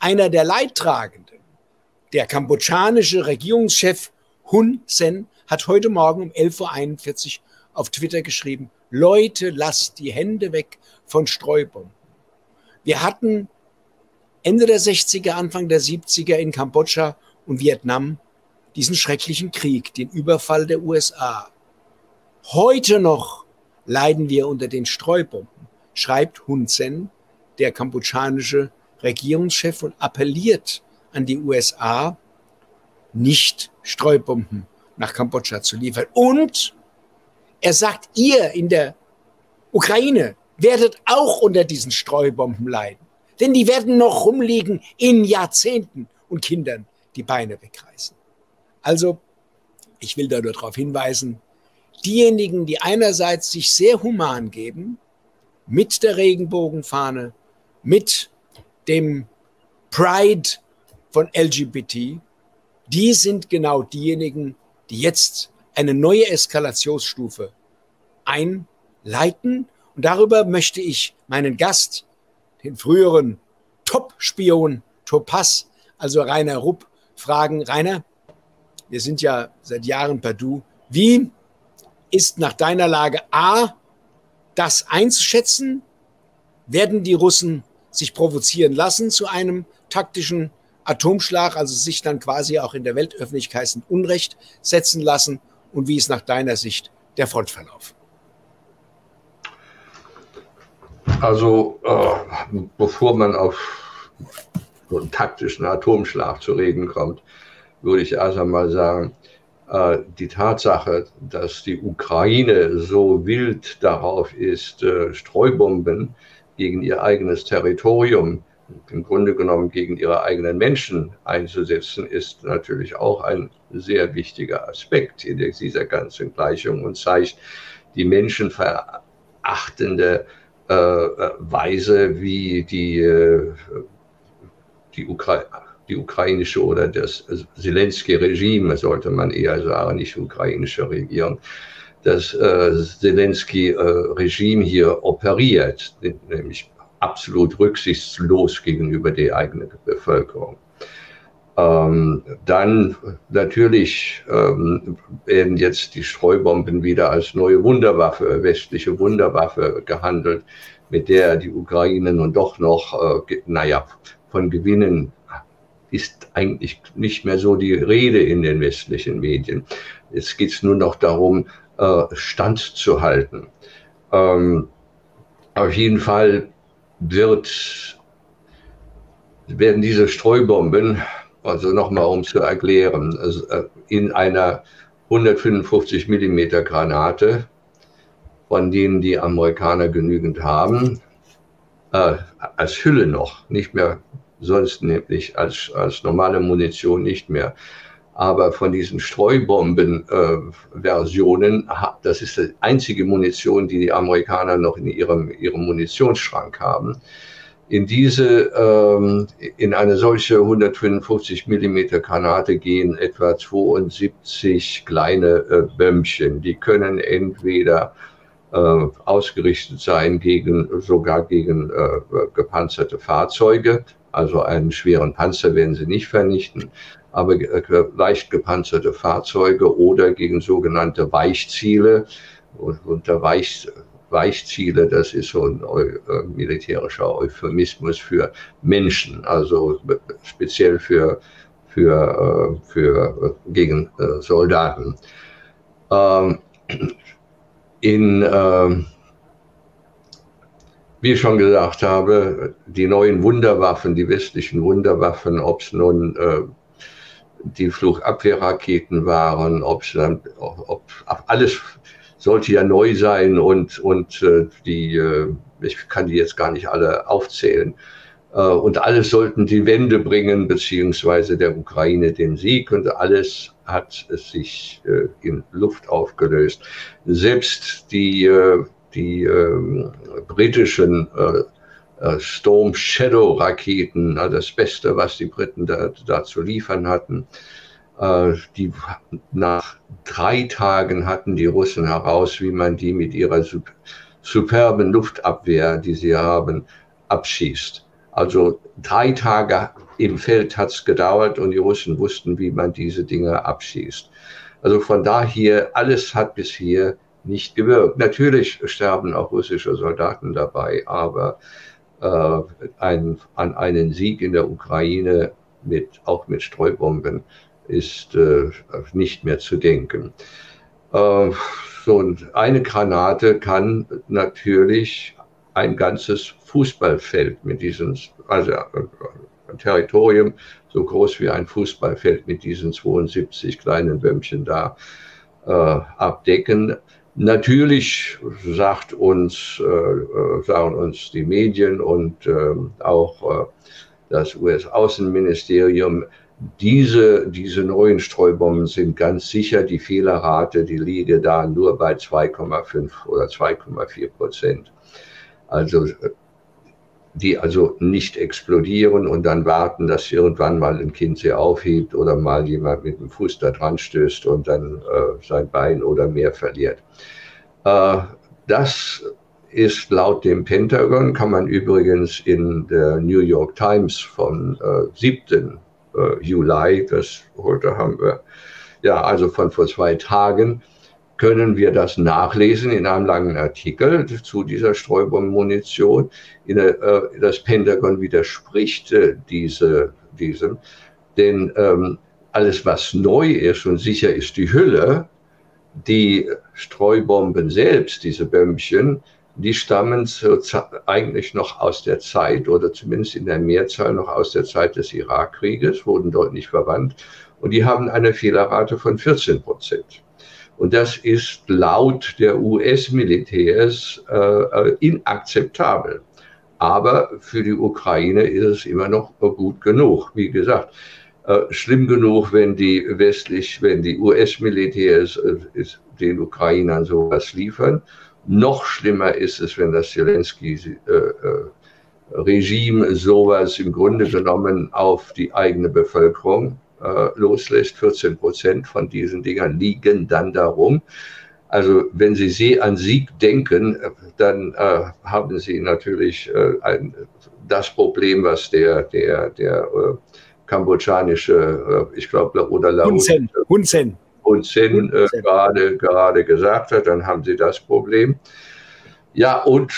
einer der Leidtragenden, der kambodschanische Regierungschef Hun Sen, hat heute Morgen um 11.41 Uhr auf Twitter geschrieben, Leute, lasst die Hände weg von Streubomben. Wir hatten Ende der 60er, Anfang der 70er in Kambodscha und Vietnam diesen schrecklichen Krieg, den Überfall der USA. Heute noch leiden wir unter den Streubomben, schreibt Hun Sen, der kambodschanische Regierungschef, und appelliert an die USA, nicht Streubomben nach Kambodscha zu liefern. Und er sagt, ihr in der Ukraine werdet auch unter diesen Streubomben leiden. Denn die werden noch rumliegen in Jahrzehnten und Kindern die Beine wegreißen. Also, ich will da nur darauf hinweisen, diejenigen, die einerseits sich sehr human geben, mit der Regenbogenfahne, mit dem Pride von LGBT, die sind genau diejenigen, die jetzt eine neue Eskalationsstufe einleiten. Und darüber möchte ich meinen Gast, den früheren Top-Spion Topaz, also Rainer Rupp, fragen. Rainer, wir sind ja seit Jahren per Du. Wie ist nach deiner Lage A, das einzuschätzen? Werden die Russen sich provozieren lassen zu einem taktischen Atomschlag, also sich dann quasi auch in der Weltöffentlichkeit in Unrecht setzen lassen? Und wie ist nach deiner Sicht der Frontverlauf? Also, äh, bevor man auf so einen taktischen Atomschlag zu reden kommt, würde ich erst einmal sagen, äh, die Tatsache, dass die Ukraine so wild darauf ist, äh, Streubomben gegen ihr eigenes Territorium, im Grunde genommen gegen ihre eigenen Menschen einzusetzen, ist natürlich auch ein sehr wichtiger Aspekt in dieser ganzen Gleichung und zeigt die menschenverachtende äh, Weise, wie die, äh, die Ukraine die ukrainische oder das Zelensky-Regime, sollte man eher sagen, nicht ukrainische Regierung, das äh, Zelensky-Regime hier operiert, nämlich absolut rücksichtslos gegenüber der eigenen Bevölkerung. Ähm, dann natürlich ähm, werden jetzt die Streubomben wieder als neue Wunderwaffe, westliche Wunderwaffe gehandelt, mit der die Ukraine nun doch noch, äh, naja, von Gewinnen ist eigentlich nicht mehr so die Rede in den westlichen Medien. Jetzt geht es nur noch darum, äh, standzuhalten. Ähm, auf jeden Fall wird, werden diese Streubomben, also nochmal um zu erklären, äh, in einer 155 Millimeter Granate, von denen die Amerikaner genügend haben, äh, als Hülle noch, nicht mehr sonst nämlich als, als normale Munition nicht mehr. Aber von diesen Streubomben-Versionen, äh, das ist die einzige Munition, die die Amerikaner noch in ihrem, ihrem Munitionsschrank haben. In diese, ähm, in eine solche 155 Millimeter Granate gehen etwa 72 kleine äh, Bömmchen. Die können entweder äh, ausgerichtet sein gegen, sogar gegen äh, gepanzerte Fahrzeuge also einen schweren Panzer werden sie nicht vernichten, aber äh, leicht gepanzerte Fahrzeuge oder gegen sogenannte Weichziele. Und unter Weich, Weichziele, das ist so ein äh, militärischer Euphemismus für Menschen, also speziell für, für, äh, für gegen Soldaten. Ähm, in ähm, wie ich schon gesagt habe, die neuen Wunderwaffen, die westlichen Wunderwaffen, ob es nun die Flugabwehrraketen waren, dann, ob alles sollte ja neu sein und, und äh, die, äh, ich kann die jetzt gar nicht alle aufzählen. Äh, und alles sollten die Wende bringen, beziehungsweise der Ukraine den Sieg und alles hat es sich äh, in Luft aufgelöst. Selbst die äh, die äh, britischen äh, Storm Shadow Raketen, das Beste, was die Briten da, da zu liefern hatten. Äh, die nach drei Tagen hatten die Russen heraus, wie man die mit ihrer superben Luftabwehr, die sie haben, abschießt. Also drei Tage im Feld hat es gedauert und die Russen wussten, wie man diese Dinge abschießt. Also von daher, alles hat bisher nicht gewirkt. Natürlich sterben auch russische Soldaten dabei, aber äh, ein, an einen Sieg in der Ukraine mit, auch mit Streubomben ist äh, nicht mehr zu denken. Äh, so eine Granate kann natürlich ein ganzes Fußballfeld mit diesen, also ein Territorium so groß wie ein Fußballfeld mit diesen 72 kleinen Bömmchen da äh, abdecken. Natürlich sagt uns, äh, äh sagen uns die Medien und äh, auch äh, das US-Außenministerium, diese, diese neuen Streubomben sind ganz sicher, die Fehlerrate, die liege da nur bei 2,5 oder 2,4 Prozent. Also die also nicht explodieren und dann warten, dass irgendwann mal ein Kind sie aufhebt oder mal jemand mit dem Fuß da dran stößt und dann äh, sein Bein oder mehr verliert. Äh, das ist laut dem Pentagon, kann man übrigens in der New York Times vom äh, 7. Äh, Juli, das heute haben wir, ja, also von vor zwei Tagen, können wir das nachlesen in einem langen Artikel zu dieser Streubombenmunition. Äh, das Pentagon widerspricht äh, diese, diesem, denn ähm, alles, was neu ist und sicher ist die Hülle, die Streubomben selbst, diese Bömmchen, die stammen eigentlich noch aus der Zeit oder zumindest in der Mehrzahl noch aus der Zeit des Irakkrieges, wurden dort nicht verwandt und die haben eine Fehlerrate von 14 Prozent. Und das ist laut der US-Militärs äh, äh, inakzeptabel. Aber für die Ukraine ist es immer noch gut genug. Wie gesagt, äh, schlimm genug, wenn die westlich, wenn die US-Militärs äh, den Ukrainern sowas liefern. Noch schlimmer ist es, wenn das Zelensky-Regime äh, sowas im Grunde genommen auf die eigene Bevölkerung äh, loslässt. 14 Prozent von diesen Dingern liegen dann darum. Also wenn Sie sie an Sieg denken, dann äh, haben Sie natürlich äh, ein, das Problem, was der, der, der äh, kambodschanische, äh, ich glaube, oder Laos, Hun Sen, Hun Sen äh, gerade, gerade gesagt hat, dann haben Sie das Problem. Ja, und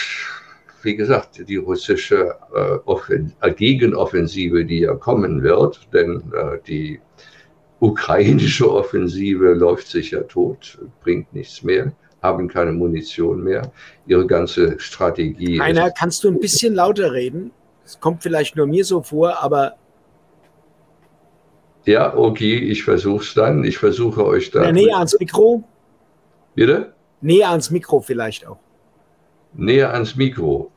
wie gesagt, die russische äh, äh, Gegenoffensive, die ja kommen wird, denn äh, die ukrainische Offensive läuft sich ja tot, bringt nichts mehr, haben keine Munition mehr. Ihre ganze Strategie. Heiner, kannst du ein bisschen lauter reden? Es kommt vielleicht nur mir so vor, aber. Ja, okay, ich versuche es dann. Ich versuche euch da. Ja, näher ans Mikro. Bitte? Näher ans Mikro vielleicht auch. Näher ans Mikro.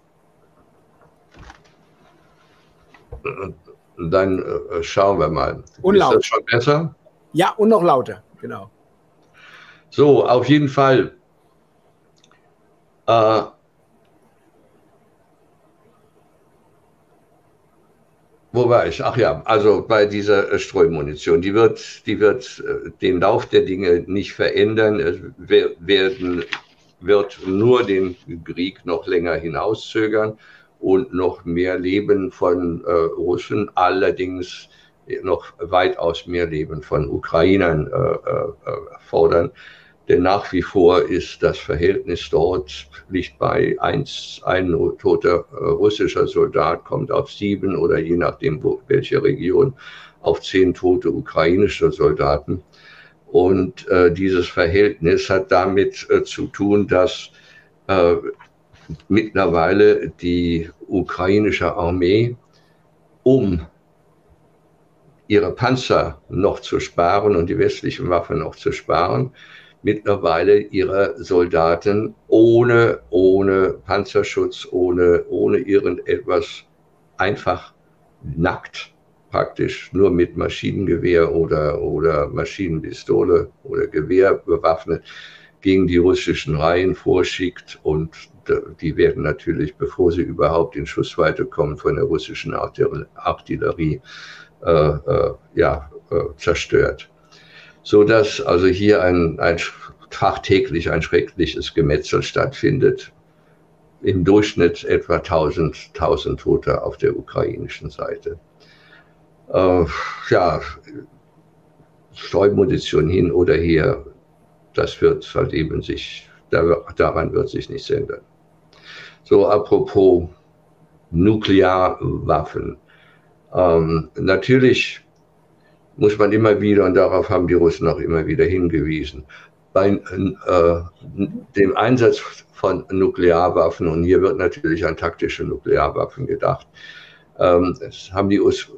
Dann äh, schauen wir mal. Und laut. Ist das schon besser? Ja, und noch lauter, genau. So, auf jeden Fall. Äh, Wo war ich? Ach ja, also bei dieser Streumunition, die wird, die wird äh, den Lauf der Dinge nicht verändern. Es werden, wird nur den Krieg noch länger hinauszögern und noch mehr Leben von äh, Russen, allerdings noch weitaus mehr Leben von Ukrainern äh, äh, fordern. Denn nach wie vor ist das Verhältnis dort liegt bei eins, ein toter äh, russischer Soldat kommt auf sieben oder je nachdem, wo, welche Region, auf zehn tote ukrainische Soldaten. Und äh, dieses Verhältnis hat damit äh, zu tun, dass äh, mittlerweile die ukrainische Armee, um ihre Panzer noch zu sparen und die westlichen Waffen noch zu sparen, mittlerweile ihre Soldaten ohne, ohne Panzerschutz, ohne, ohne irgendetwas einfach nackt praktisch nur mit Maschinengewehr oder, oder Maschinenpistole oder Gewehr bewaffnet gegen die russischen Reihen vorschickt und die werden natürlich, bevor sie überhaupt in Schussweite kommen, von der russischen Artillerie äh, äh, ja, äh, zerstört. So dass also hier ein, ein tagtäglich ein schreckliches Gemetzel stattfindet. Im Durchschnitt etwa 1000, 1000 Tote auf der ukrainischen Seite. Äh, ja, Streumunition hin oder her, das wird halt eben sich, daran wird sich nichts ändern. So, apropos Nuklearwaffen. Ähm, natürlich muss man immer wieder, und darauf haben die Russen auch immer wieder hingewiesen, bei äh, dem Einsatz von Nuklearwaffen, und hier wird natürlich an taktische Nuklearwaffen gedacht, ähm, es, haben die US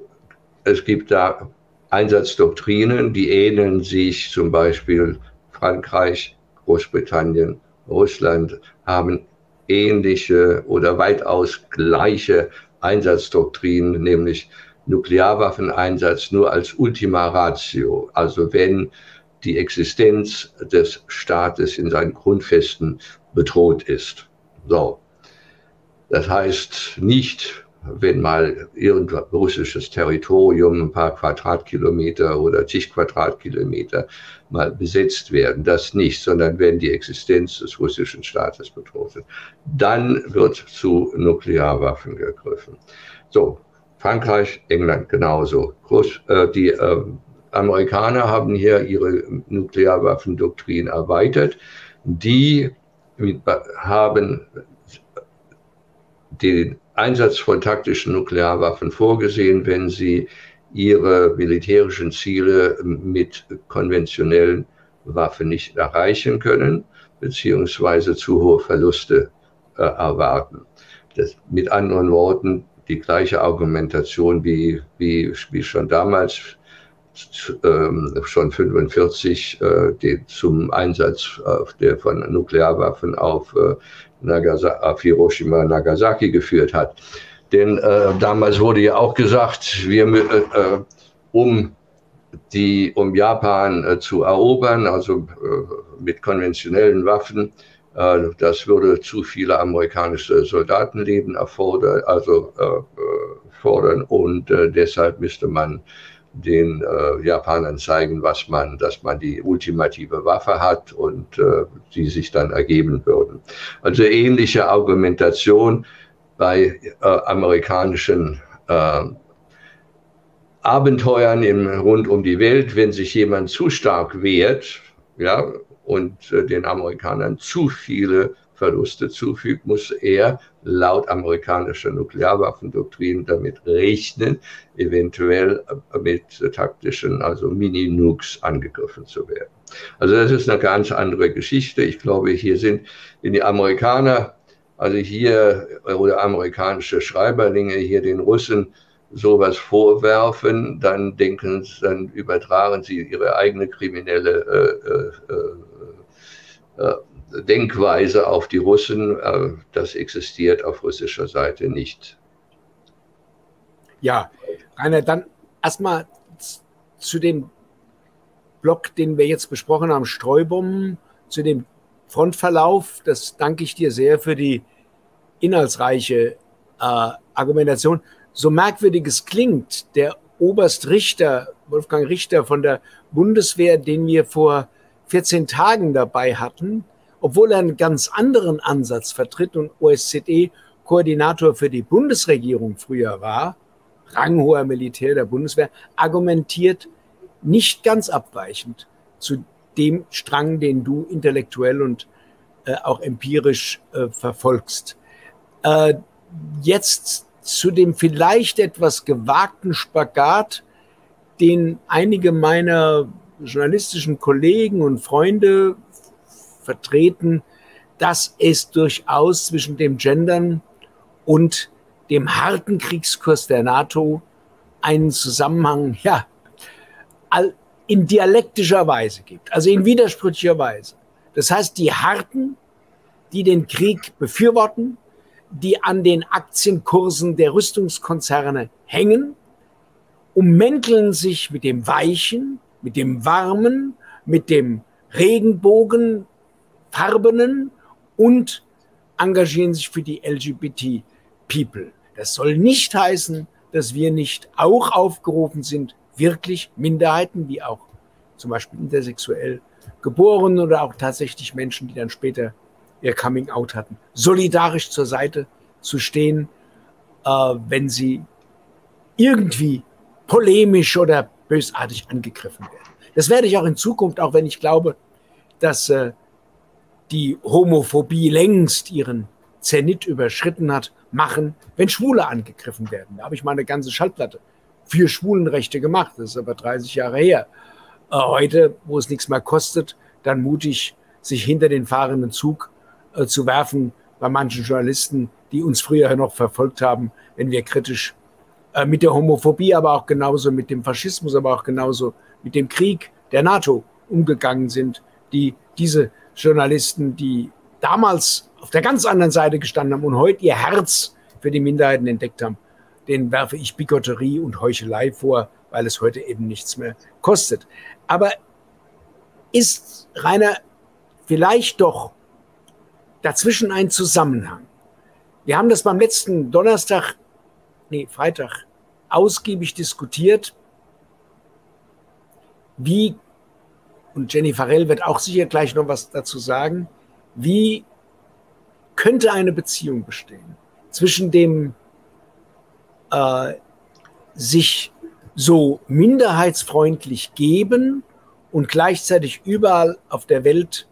es gibt da Einsatzdoktrinen, die ähneln sich zum Beispiel Frankreich, Großbritannien, Russland haben ähnliche oder weitaus gleiche Einsatzdoktrinen, nämlich Nuklearwaffeneinsatz nur als Ultima Ratio, also wenn die Existenz des Staates in seinen Grundfesten bedroht ist. So. Das heißt nicht, wenn mal irgendein russisches Territorium ein paar Quadratkilometer oder zig Quadratkilometer mal besetzt werden, das nicht, sondern wenn die Existenz des russischen Staates bedroht ist, dann wird zu Nuklearwaffen gegriffen. So, Frankreich, England genauso. Groß, äh, die äh, Amerikaner haben hier ihre Nuklearwaffendoktrin erweitert. Die haben den Einsatz von taktischen Nuklearwaffen vorgesehen, wenn sie ihre militärischen Ziele mit konventionellen Waffen nicht erreichen können, beziehungsweise zu hohe Verluste äh, erwarten. Das, mit anderen Worten, die gleiche Argumentation wie, wie, wie schon damals, schon 45, äh, die zum Einsatz äh, der von Nuklearwaffen auf äh, Nagasa auf Hiroshima Nagasaki geführt hat. Denn damals wurde ja auch gesagt, wir, um, die, um Japan zu erobern, also mit konventionellen Waffen, das würde zu viele amerikanische Soldatenleben erfordern, also fordern und deshalb müsste man den äh, Japanern zeigen, was man, dass man die ultimative Waffe hat und äh, die sich dann ergeben würden. Also ähnliche Argumentation bei äh, amerikanischen äh, Abenteuern im, rund um die Welt, wenn sich jemand zu stark wehrt, ja, und äh, den Amerikanern zu viele Verluste zufügt, muss er laut amerikanischer Nuklearwaffendoktrin damit rechnen, eventuell mit taktischen, also Mini-Nukes angegriffen zu werden. Also das ist eine ganz andere Geschichte. Ich glaube, hier sind, wenn die Amerikaner, also hier oder amerikanische Schreiberlinge hier den Russen sowas vorwerfen, dann denken, dann übertragen sie ihre eigene kriminelle äh, äh, äh, Denkweise auf die Russen, äh, das existiert auf russischer Seite nicht. Ja, Rainer, dann erstmal zu dem Block, den wir jetzt besprochen haben, Streubomben, zu dem Frontverlauf. Das danke ich dir sehr für die inhaltsreiche äh, Argumentation. So merkwürdig es klingt, der Oberst Richter, Wolfgang Richter von der Bundeswehr, den wir vor 14 Tagen dabei hatten, obwohl er einen ganz anderen Ansatz vertritt und OSZE-Koordinator für die Bundesregierung früher war, ranghoher Militär der Bundeswehr, argumentiert nicht ganz abweichend zu dem Strang, den du intellektuell und äh, auch empirisch äh, verfolgst. Äh, jetzt zu dem vielleicht etwas gewagten Spagat, den einige meiner journalistischen Kollegen und Freunde vertreten, dass es durchaus zwischen dem Gendern und dem harten Kriegskurs der NATO einen Zusammenhang, ja, in dialektischer Weise gibt, also in widersprüchlicher Weise. Das heißt, die Harten, die den Krieg befürworten, die an den Aktienkursen der Rüstungskonzerne hängen, ummänteln sich mit dem Weichen, mit dem Warmen, mit dem Regenbogen, Farbenen und engagieren sich für die LGBT-People. Das soll nicht heißen, dass wir nicht auch aufgerufen sind, wirklich Minderheiten, wie auch zum Beispiel intersexuell geboren oder auch tatsächlich Menschen, die dann später ihr Coming Out hatten, solidarisch zur Seite zu stehen, äh, wenn sie irgendwie polemisch oder bösartig angegriffen werden. Das werde ich auch in Zukunft, auch wenn ich glaube, dass äh, die Homophobie längst ihren Zenit überschritten hat, machen, wenn Schwule angegriffen werden. Da habe ich mal eine ganze Schallplatte für Schwulenrechte gemacht. Das ist aber 30 Jahre her. Äh, heute, wo es nichts mehr kostet, dann mutig, sich hinter den fahrenden Zug äh, zu werfen bei manchen Journalisten, die uns früher noch verfolgt haben, wenn wir kritisch äh, mit der Homophobie, aber auch genauso mit dem Faschismus, aber auch genauso mit dem Krieg der NATO umgegangen sind, die diese Journalisten, die damals auf der ganz anderen Seite gestanden haben und heute ihr Herz für die Minderheiten entdeckt haben, den werfe ich Bigotterie und Heuchelei vor, weil es heute eben nichts mehr kostet. Aber ist, Rainer, vielleicht doch dazwischen ein Zusammenhang? Wir haben das beim letzten Donnerstag, nee, Freitag, ausgiebig diskutiert, wie, und Jenny Farrell wird auch sicher gleich noch was dazu sagen, wie könnte eine Beziehung bestehen zwischen dem äh, sich so minderheitsfreundlich geben und gleichzeitig überall auf der Welt,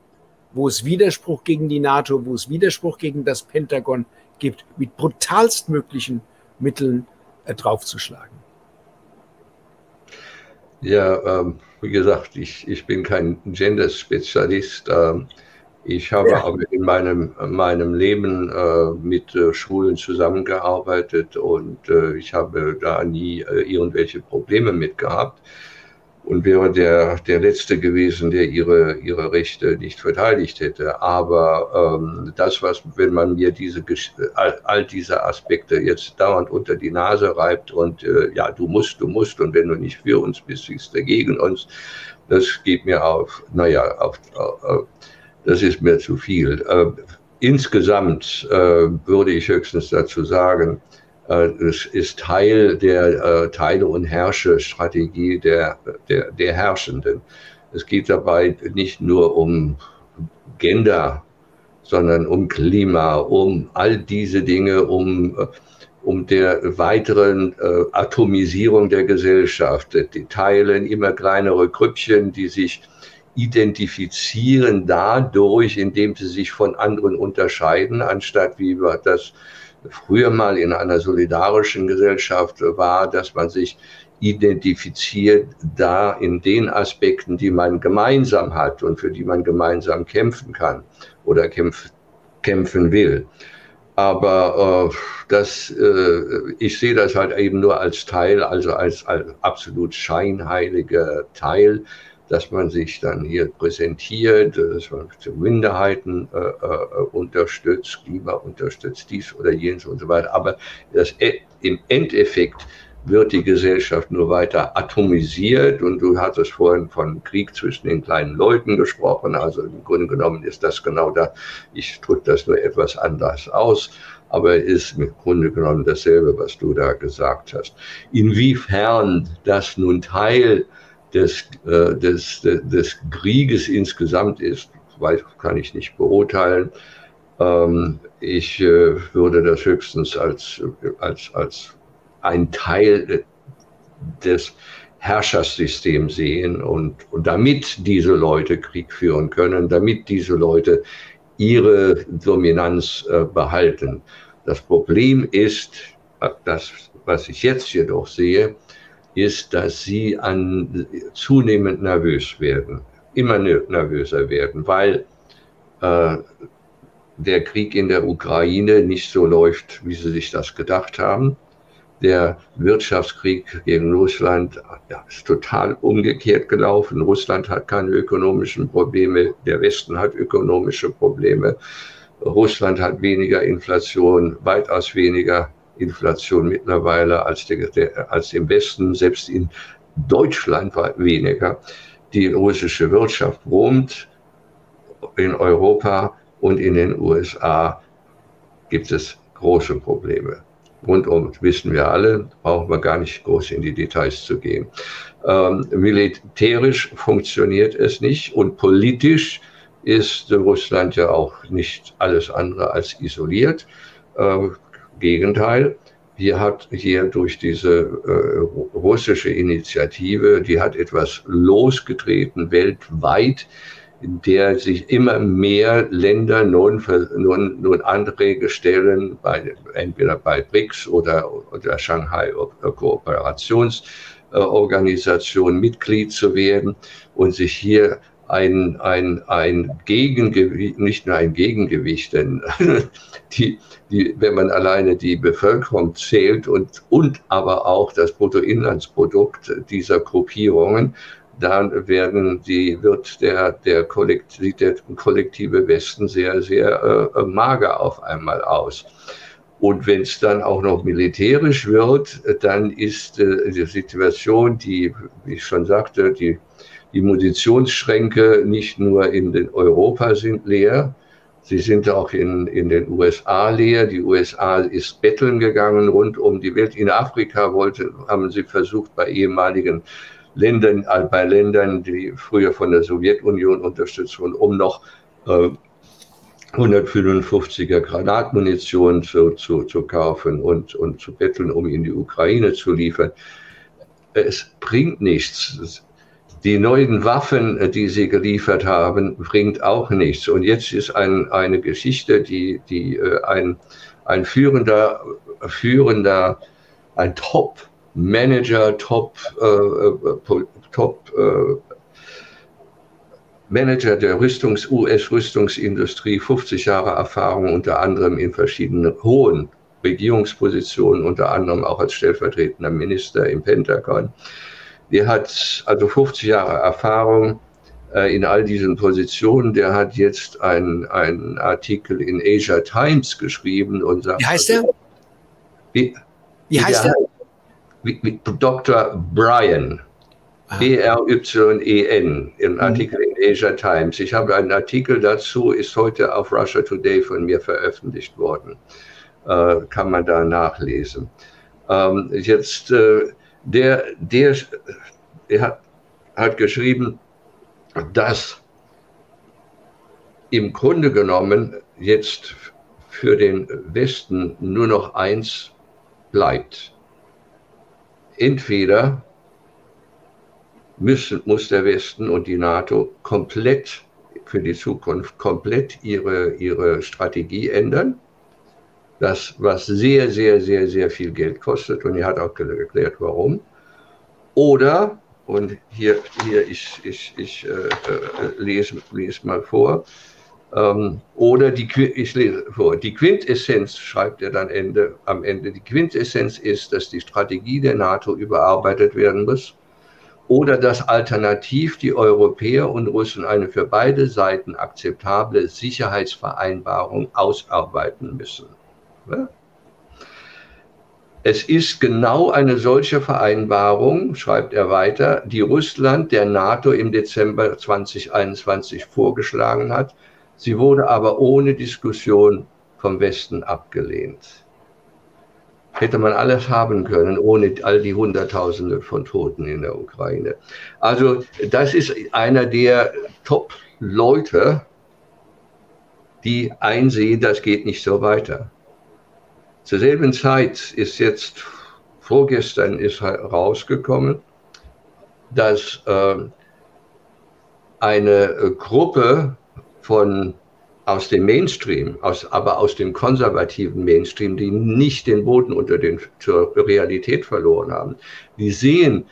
wo es Widerspruch gegen die NATO, wo es Widerspruch gegen das Pentagon gibt, mit brutalstmöglichen Mitteln äh, draufzuschlagen. Ja, ähm, wie gesagt, ich, ich bin kein Gender-Spezialist. Ähm, ich habe ja. aber in meinem, meinem Leben äh, mit äh, Schulen zusammengearbeitet und äh, ich habe da nie äh, irgendwelche Probleme mit gehabt und wäre der, der Letzte gewesen, der ihre, ihre Rechte nicht verteidigt hätte. Aber ähm, das, was, wenn man mir diese, all, all diese Aspekte jetzt dauernd unter die Nase reibt und äh, ja, du musst, du musst und wenn du nicht für uns bist, bist du gegen uns, das geht mir auf, naja, auf, auf das ist mir zu viel. Äh, insgesamt äh, würde ich höchstens dazu sagen, äh, es ist Teil der äh, Teile- und Herrsche-Strategie der, der, der Herrschenden. Es geht dabei nicht nur um Gender, sondern um Klima, um all diese Dinge, um, äh, um der weiteren äh, Atomisierung der Gesellschaft. Die teilen immer kleinere Grüppchen, die sich identifizieren dadurch, indem sie sich von anderen unterscheiden, anstatt wie wir das früher mal in einer solidarischen Gesellschaft war, dass man sich identifiziert da in den Aspekten, die man gemeinsam hat und für die man gemeinsam kämpfen kann oder kämpf, kämpfen will. Aber äh, das, äh, ich sehe das halt eben nur als Teil, also als, als absolut scheinheiliger Teil dass man sich dann hier präsentiert, dass man Minderheiten äh, äh, unterstützt, Klima unterstützt, dies oder jenes und so weiter. Aber das, e, im Endeffekt wird die Gesellschaft nur weiter atomisiert und du hattest vorhin von Krieg zwischen den kleinen Leuten gesprochen. Also im Grunde genommen ist das genau da. Ich drücke das nur etwas anders aus, aber ist im Grunde genommen dasselbe, was du da gesagt hast. Inwiefern das nun Teil des, äh, des, des Krieges insgesamt ist, weiß, kann ich nicht beurteilen. Ähm, ich äh, würde das höchstens als, als, als ein Teil des Herrschaftssystems sehen und, und damit diese Leute Krieg führen können, damit diese Leute ihre Dominanz äh, behalten. Das Problem ist, das, was ich jetzt jedoch sehe, ist, dass sie an, zunehmend nervös werden, immer nervöser werden, weil äh, der Krieg in der Ukraine nicht so läuft, wie sie sich das gedacht haben. Der Wirtschaftskrieg gegen Russland ist total umgekehrt gelaufen. Russland hat keine ökonomischen Probleme, der Westen hat ökonomische Probleme. Russland hat weniger Inflation, weitaus weniger Inflation mittlerweile als, der, als im Westen, selbst in Deutschland war weniger. Die russische Wirtschaft boomt. In Europa und in den USA gibt es große Probleme. Rundum wissen wir alle, brauchen wir gar nicht groß in die Details zu gehen. Ähm, militärisch funktioniert es nicht und politisch ist Russland ja auch nicht alles andere als isoliert. Äh, Gegenteil. hier hat hier durch diese äh, russische Initiative, die hat etwas losgetreten weltweit, in der sich immer mehr Länder nun, nun, nun Anträge stellen, bei, entweder bei BRICS oder, oder Shanghai Kooperationsorganisation Mitglied zu werden und sich hier ein, ein, ein Gegengewicht, nicht nur ein Gegengewicht, denn die, die, wenn man alleine die Bevölkerung zählt und, und aber auch das Bruttoinlandsprodukt dieser Gruppierungen, dann werden die, wird der, der, Kollektiv, der kollektive Westen sehr, sehr äh, mager auf einmal aus. Und wenn es dann auch noch militärisch wird, dann ist äh, die Situation, die, wie ich schon sagte, die, die Munitionsschränke nicht nur in Europa sind leer, Sie sind auch in, in den USA leer. Die USA ist betteln gegangen rund um die Welt. In Afrika wollte, haben sie versucht, bei ehemaligen Ländern, äh, bei Ländern, die früher von der Sowjetunion unterstützt wurden, um noch äh, 155er Granatmunition zu, zu, zu kaufen und, und zu betteln, um in die Ukraine zu liefern. Es bringt nichts. Die neuen Waffen, äh, die sie geliefert haben, bringt auch nichts. Und jetzt ist ein, eine Geschichte, die, die äh, ein, ein führender, führender, ein Top-Manager, Top, äh, Top äh, Manager der Rüstungs US-Rüstungsindustrie, 50 Jahre Erfahrung unter anderem in verschiedenen hohen Regierungspositionen, unter anderem auch als stellvertretender Minister im Pentagon, der hat also 50 Jahre Erfahrung äh, in all diesen Positionen. Der hat jetzt einen Artikel in Asia Times geschrieben und sagt. Wie heißt der? Wie, wie heißt der? Wie, wie, Dr. Brian. Ah. B-R-Y-E-N im mhm. Artikel in Asia Times. Ich habe einen Artikel dazu, ist heute auf Russia Today von mir veröffentlicht worden. Äh, kann man da nachlesen. Ähm, jetzt äh, der, der, der hat, hat geschrieben, dass im Grunde genommen jetzt für den Westen nur noch eins bleibt. Entweder müssen, muss der Westen und die NATO komplett für die Zukunft komplett ihre, ihre Strategie ändern das, was sehr, sehr, sehr, sehr viel Geld kostet. Und er hat auch erklärt, warum. Oder, und hier, hier ich, ich, ich äh, äh, lese, lese mal vor, ähm, oder die, ich lese vor, die Quintessenz, schreibt er dann Ende, am Ende, die Quintessenz ist, dass die Strategie der NATO überarbeitet werden muss oder dass alternativ die Europäer und Russen eine für beide Seiten akzeptable Sicherheitsvereinbarung ausarbeiten müssen. Es ist genau eine solche Vereinbarung, schreibt er weiter, die Russland der NATO im Dezember 2021 vorgeschlagen hat. Sie wurde aber ohne Diskussion vom Westen abgelehnt. Hätte man alles haben können, ohne all die Hunderttausende von Toten in der Ukraine. Also das ist einer der Top-Leute, die einsehen, das geht nicht so weiter. Zur selben Zeit ist jetzt, vorgestern ist rausgekommen, dass äh, eine Gruppe von aus dem Mainstream, aus, aber aus dem konservativen Mainstream, die nicht den Boden unter den zur Realität verloren haben, die sehen,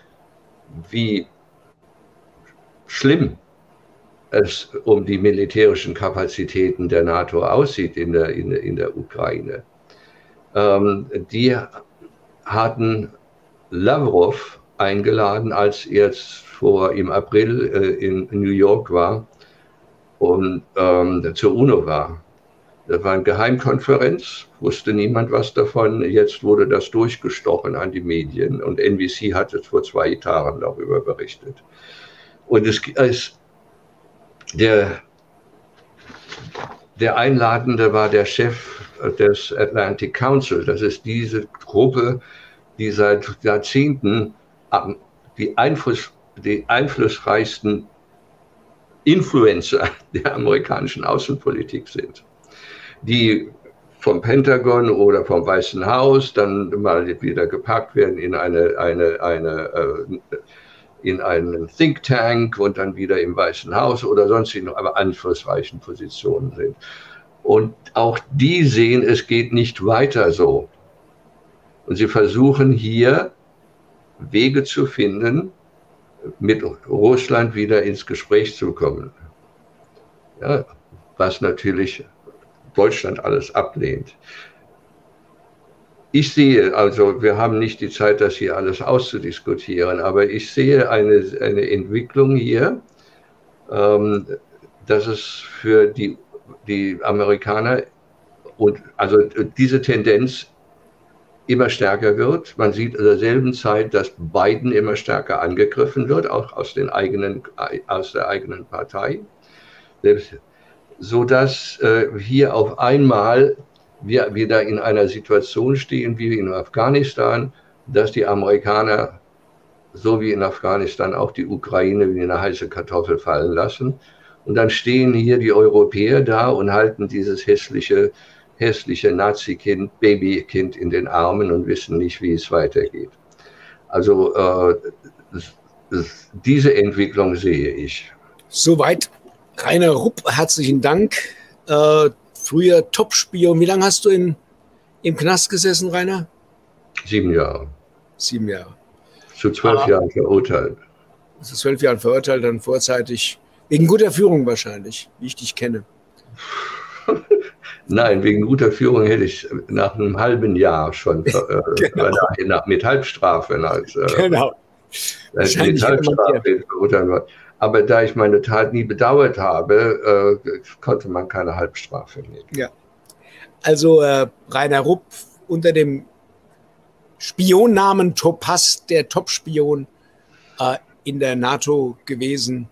wie schlimm es um die militärischen Kapazitäten der NATO aussieht in der, in, in der Ukraine ähm, die hatten Lavrov eingeladen, als er vor im April äh, in New York war und ähm, zur UNO war. Das war eine Geheimkonferenz, wusste niemand was davon. Jetzt wurde das durchgestochen an die Medien und NBC hat es vor zwei Tagen darüber berichtet. Und es, es der, der Einladende war der Chef des Atlantic Council. Das ist diese Gruppe, die seit Jahrzehnten die, Einfluss, die einflussreichsten Influencer der amerikanischen Außenpolitik sind. Die vom Pentagon oder vom Weißen Haus dann mal wieder gepackt werden in eine, eine, eine äh, in einen Think Tank und dann wieder im Weißen Haus oder sonst in aber einflussreichen Positionen sind. Und auch die sehen, es geht nicht weiter so. Und sie versuchen hier Wege zu finden, mit Russland wieder ins Gespräch zu kommen. Ja, was natürlich Deutschland alles ablehnt. Ich sehe, also wir haben nicht die Zeit, das hier alles auszudiskutieren, aber ich sehe eine, eine Entwicklung hier, ähm, dass es für die, die Amerikaner und also diese Tendenz immer stärker wird. Man sieht in derselben Zeit, dass Biden immer stärker angegriffen wird, auch aus, den eigenen, aus der eigenen Partei, sodass äh, hier auf einmal wir wieder in einer Situation stehen, wie in Afghanistan, dass die Amerikaner, so wie in Afghanistan, auch die Ukraine wie eine heiße Kartoffel fallen lassen. Und dann stehen hier die Europäer da und halten dieses hässliche hässliche Nazi-Kind, Babykind in den Armen und wissen nicht, wie es weitergeht. Also äh, diese Entwicklung sehe ich. Soweit Rainer Rupp, herzlichen Dank. Äh, früher Top-Spion. Wie lange hast du in, im Knast gesessen, Rainer? Sieben Jahre. Sieben Jahre. Zu zwölf ah. Jahren verurteilt. Zu zwölf Jahren verurteilt, dann vorzeitig. Wegen guter Führung wahrscheinlich, wie ich dich kenne. Nein, wegen guter Führung hätte ich nach einem halben Jahr schon äh, genau. nach, mit Halbstrafe. Als, äh, genau. Als mit Halbstrafe Aber da ich meine Tat nie bedauert habe, äh, konnte man keine Halbstrafe nehmen. Ja. Also äh, Rainer Rupp unter dem Spionnamen Topaz, der Top-Spion äh, in der NATO gewesen.